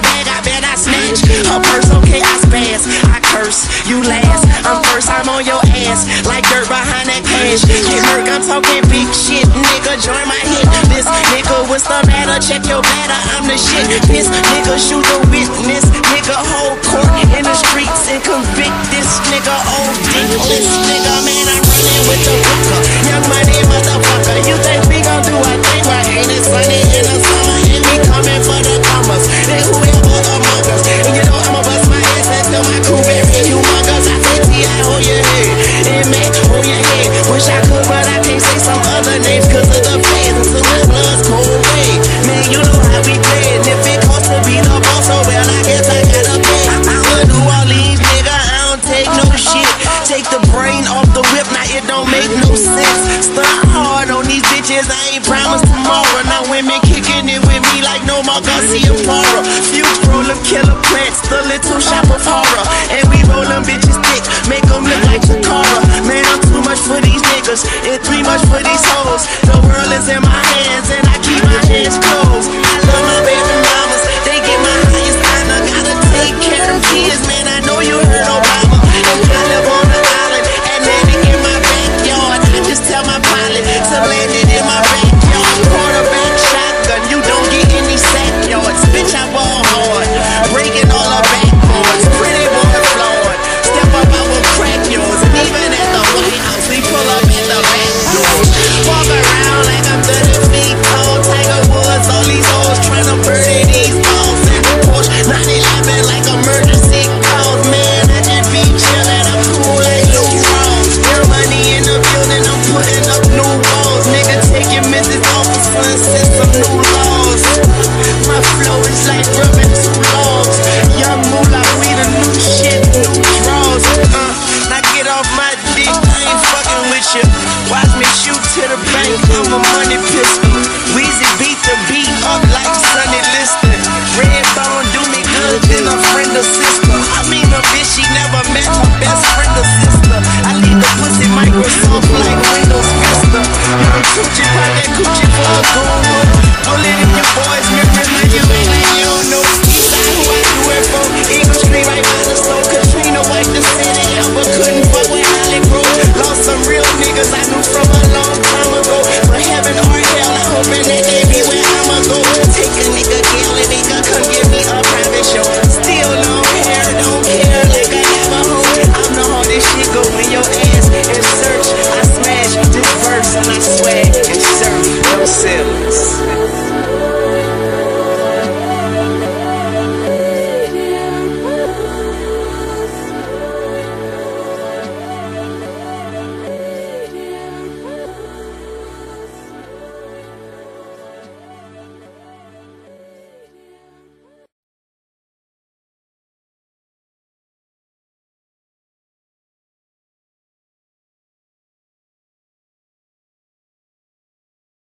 bag, I bet I snatch. Her purse, okay, I spaz. I curse, you last. I'm first, I'm on your ass. Like dirt behind that cash. Get hurt, I'm talking big shit. Nigga, join my hit. This nigga, what's the matter? Check your bladder, I'm the shit. This nigga, shoot the witness. Nigga, hold court in the streets and convict this nigga. Oh, dick, this nigga, more Garcia Parra. Few roll them killer plants. The little shop of horror. And we roll them bitches thick. Make them look like Shakira. Watch me shoot to the bank. I'm a money.